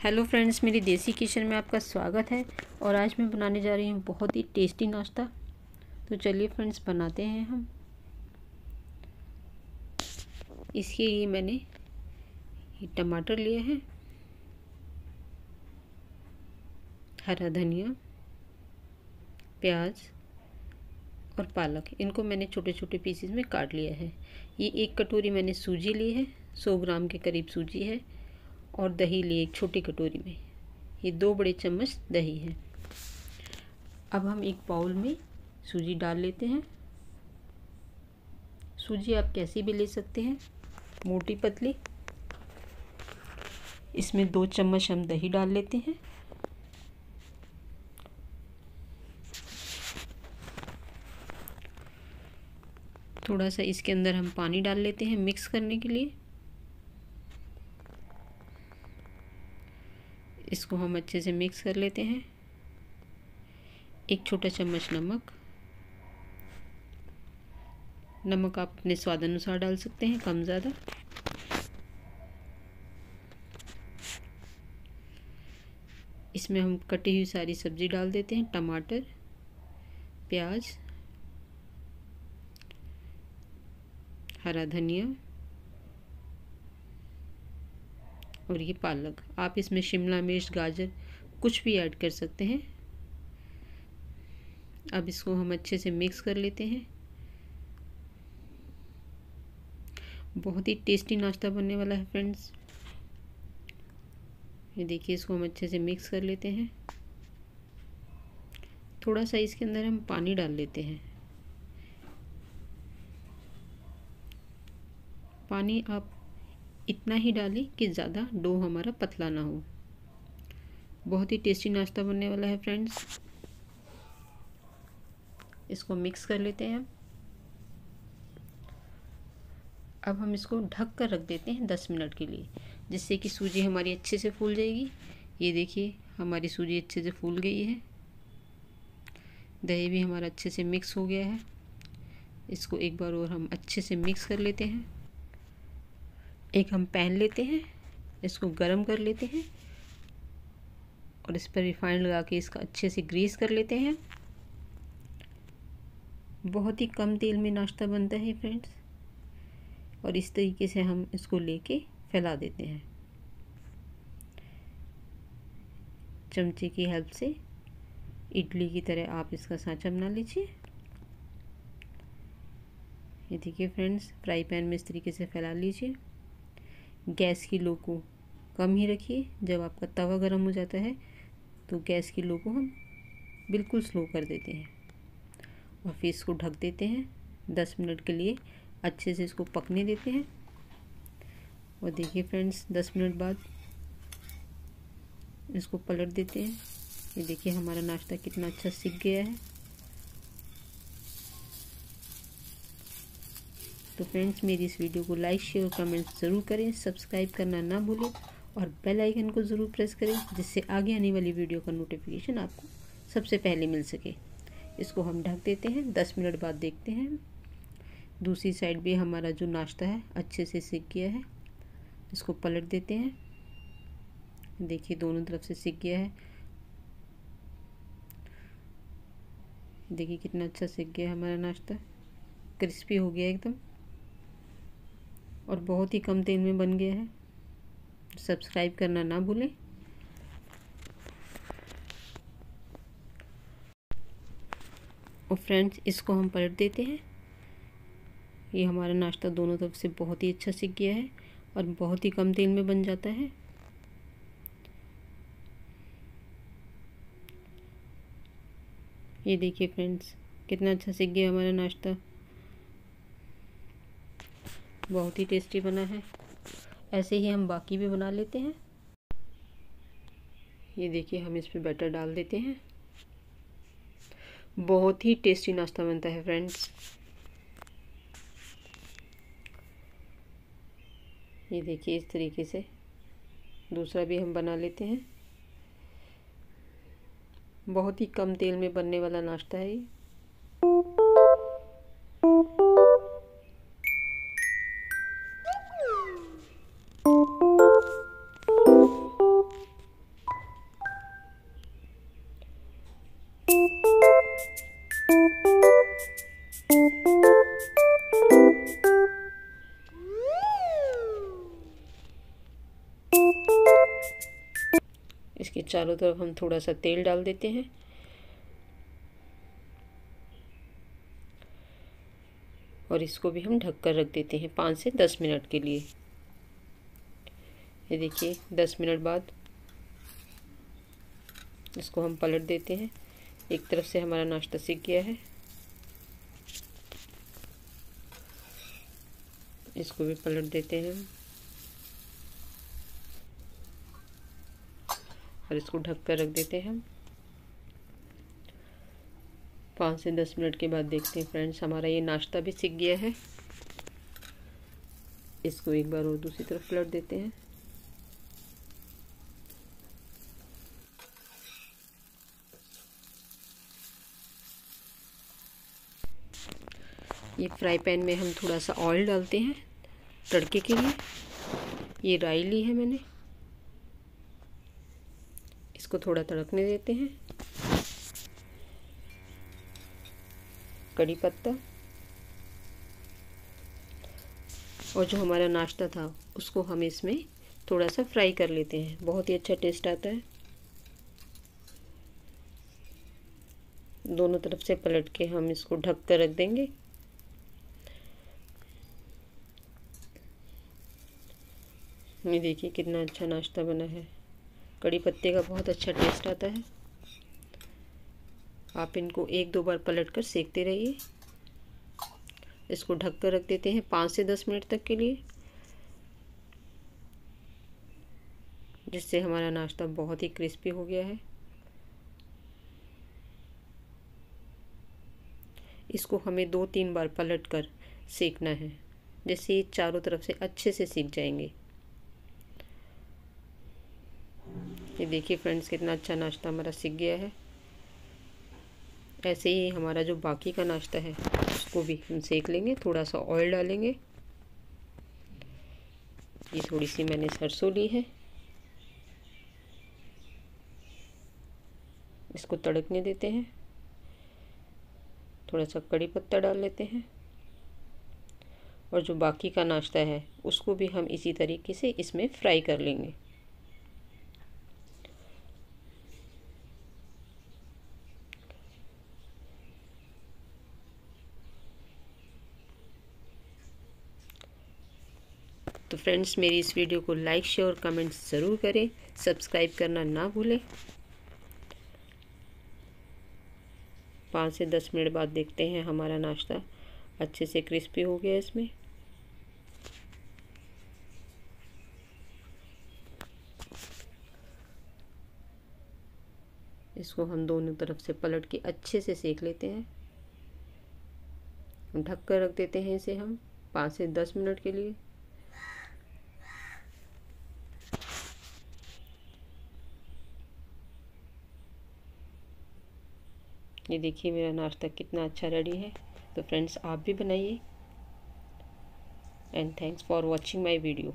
Hello friends, मेरी देसी kitchen में आपका स्वागत है और आज मैं बनाने जा रही हूँ बहुत ही टेस्टी नाश्ता। तो चलिए फ्रेंड्स, बनाते हैं हम। इसके लिए मैंने ये टमाटर लिए हैं, हरा धनिया, प्याज और पालक। इनको मैंने छोटे छोटे पीसेस में काट लिया है। ये एक कटोरी मैंने सूजी ली है, सौ ग्राम के करीब सूजी है। और दही ली एक छोटी कटोरी में। ये दो बड़े चम्मच दही है। अब हम एक बाउल में सूजी डाल लेते हैं। सूजी आप कैसी भी ले सकते हैं, मोटी पतली। इसमें दो चम्मच हम दही डाल लेते हैं। थोड़ा सा इसके अंदर हम पानी डाल लेते हैं मिक्स करने के लिए। इसको हम अच्छे से मिक्स कर लेते हैं। एक छोटा चम्मच नमक। नमक आप अपने स्वाद अनुसार डाल सकते हैं, कम ज़्यादा। इसमें हम कटी हुई सारी सब्ज़ी डाल देते हैं, टमाटर, प्याज, हरा धनिया और ये पालक। आप इसमें शिमला मिर्च, गाजर कुछ भी ऐड कर सकते हैं। अब इसको हम अच्छे से मिक्स कर लेते हैं। बहुत ही टेस्टी नाश्ता बनने वाला है फ्रेंड्स। ये देखिए, इसको हम अच्छे से मिक्स कर लेते हैं। थोड़ा सा इसके अंदर हम पानी डाल लेते हैं। पानी आप इतना ही डालें कि ज़्यादा डो हमारा पतला ना हो। बहुत ही टेस्टी नाश्ता बनने वाला है, फ्रेंड्स। इसको मिक्स कर लेते हैं अब हम इसको ढक कर रख देते हैं दस मिनट के लिए, जिससे कि सूजी हमारी अच्छे से फूल जाएगी। ये देखिए, हमारी सूजी अच्छे से फूल गई है। दही भी हमारा अच्छे से मिक्स हो गया है। इसको एक बार और हम अच्छे से मिक्स कर लेते हैं। एक हम पैन लेते हैं, इसको गरम कर लेते हैं और इस पर रिफाइंड लगा के इसका अच्छे से ग्रीस कर लेते हैं। बहुत ही कम तेल में नाश्ता बनता है फ्रेंड्स और इस तरीके से हम इसको लेके फैला देते हैं। चमचे की हेल्प से इडली की तरह आप इसका सांचा बना लीजिए। ये देखिए फ्रेंड्स फ्राई पैन में इस तरीके से फैला लीजिए। गैस की लो को कम ही रखिए। जब आपका तवा गर्म हो जाता है तो गैस की लो को हम बिल्कुल स्लो कर देते हैं और फिर इसको ढक देते हैं। दस मिनट के लिए अच्छे से इसको पकने देते हैं। और देखिए फ्रेंड्स, दस मिनट बाद इसको पलट देते हैं। ये देखिए हमारा नाश्ता कितना अच्छा सीख गया है। तो फ्रेंड्स, मेरी इस वीडियो को लाइक, शेयर और कमेंट ज़रूर करें। सब्सक्राइब करना ना भूलें और बेल आइकन को ज़रूर प्रेस करें, जिससे आगे आने वाली वीडियो का नोटिफिकेशन आपको सबसे पहले मिल सके। इसको हम ढक देते हैं। दस मिनट बाद देखते हैं। दूसरी साइड भी हमारा जो नाश्ता है, अच्छे से सीख गया है। इसको पलट देते हैं। देखिए, दोनों तरफ़ से सीख गया है। देखिए, कितना अच्छा सीख गया हमारा नाश्ता। क्रिस्पी हो गया एकदम। और बहुत ही कम तेल में बन गया है। सब्सक्राइब करना ना भूलें। और फ्रेंड्स, इसको हम पलट देते हैं। ये हमारा नाश्ता दोनों तरफ़ से बहुत ही अच्छा सीख गया है और बहुत ही कम तेल में बन जाता है। ये देखिए फ्रेंड्स, कितना अच्छा सीख गया हमारा नाश्ता। बहुत ही टेस्टी बना है। ऐसे ही हम बाकी भी बना लेते हैं। ये देखिए, हम इस पर बैटर डाल देते हैं। बहुत ही टेस्टी नाश्ता बनता है फ्रेंड्स ये देखिए, इस तरीके से दूसरा भी हम बना लेते हैं। बहुत ही कम तेल में बनने वाला नाश्ता है ये। इसके चारों तरफ़ हम थोड़ा सा तेल डाल देते हैं। और इसको भी हम ढक कर रख देते हैं पाँच से दस मिनट के लिए। ये देखिए, दस मिनट बाद इसको हम पलट देते हैं। एक तरफ़ से हमारा नाश्ता सीख गया है। इसको भी पलट देते हैं और इसको ढक कर रख देते हैं। पाँच से दस मिनट के बाद देखते हैं फ्रेंड्स, हमारा ये नाश्ता भी सीख गया है। इसको एक बार और दूसरी तरफ़ पलट देते हैं। ये फ्राई पैन में हम थोड़ा सा ऑयल डालते हैं तड़के के लिए। ये राई ली है मैंने। इसको थोड़ा तड़कने देते हैं। कड़ी पत्ता। और जो हमारा नाश्ता था, उसको हम इसमें थोड़ा सा फ्राई कर लेते हैं। बहुत ही अच्छा टेस्ट आता है। दोनों तरफ़ से पलट के हम इसको ढक कर रख देंगे। ये देखिए कितना अच्छा नाश्ता बना है। कड़ी पत्ते का बहुत अच्छा टेस्ट आता है। आप इनको एक दो बार पलट कर सेकते रहिए। इसको ढक कर रख देते हैं पाँच से दस मिनट तक के लिए। जिससे हमारा नाश्ता बहुत ही क्रिस्पी हो गया है। इसको हमें दो तीन बार पलट कर सेकना है। जिससे ये चारों तरफ़ से अच्छे से सीख जाएँगे। ये देखिए फ्रेंड्स कितना अच्छा नाश्ता हमारा सीख गया है। ऐसे ही हमारा जो बाकी का नाश्ता है, उसको भी हम सेक लेंगे थोड़ा सा ऑयल डालेंगे। ये थोड़ी सी मैंने सरसों ली है। इसको तड़कने देते हैं। थोड़ा सा कड़ी पत्ता डाल लेते हैं। और जो बाकी का नाश्ता है, उसको भी हम इसी तरीके से इसमें फ्राई कर लेंगे। तो फ्रेंड्स मेरी इस वीडियो को लाइक शेयर और कमेंट ज़रूर करें। सब्सक्राइब करना ना भूलें। पाँच से दस मिनट बाद देखते हैं हमारा नाश्ता। अच्छे से क्रिस्पी हो गया इसमें। इसको हम दोनों तरफ़ से पलट के अच्छे से सेक लेते हैं। ढक कर रख देते हैं इसे हम पाँच से दस मिनट के लिए। ये देखिए मेरा नाश्ता कितना अच्छा रेडी है। तो फ्रेंड्स आप भी बनाइए। And thanks for watching my video